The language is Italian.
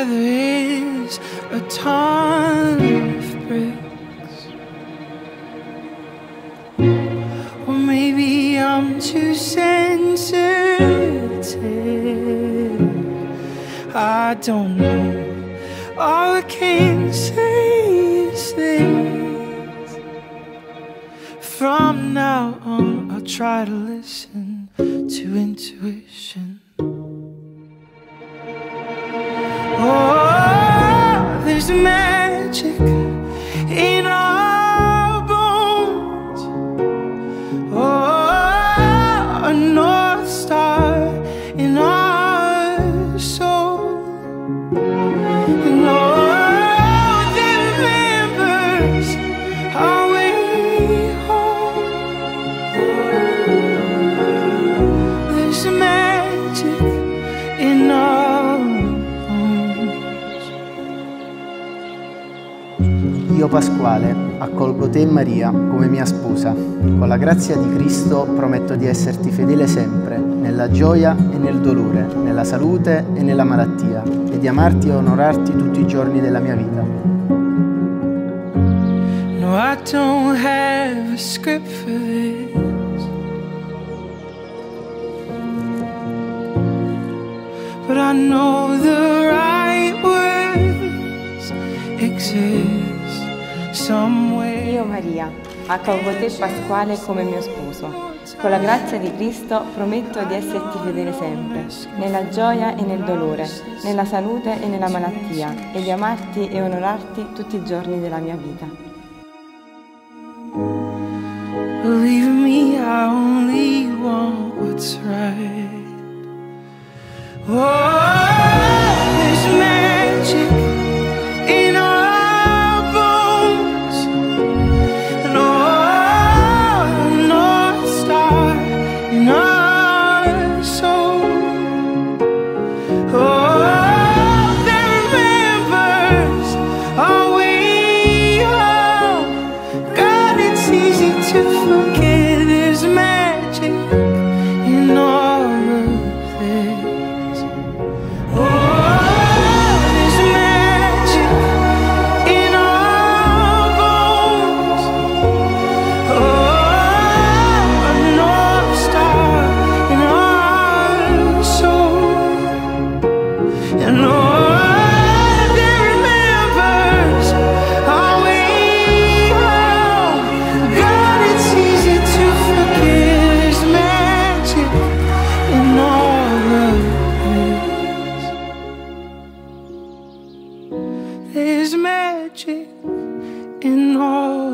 There is a ton of bricks. Or maybe I'm too sensitive. I don't know. All I can say is this. From now on, I'll try to listen to intuition. Io Pasquale accolgo te Maria come mia sposa. Con la grazia di Cristo prometto di esserti fedele sempre, nella gioia e nel dolore, nella salute e nella malattia, e di amarti e onorarti tutti i giorni della mia vita. No, I don't have a script for this. But I know the right words exist. Io Maria, accolgo te Pasquale come mio sposo. Con la grazia di Cristo prometto di esserti fedele sempre, nella gioia e nel dolore, nella salute e nella malattia, e di amarti e onorarti tutti i giorni della mia vita. Believe me, I only want what's right. Magic in all